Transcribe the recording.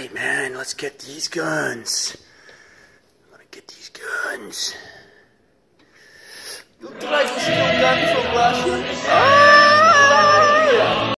right, man. Let's get these guns. I'm gonna get these guns. You tried to steal guns from Russia? Oh,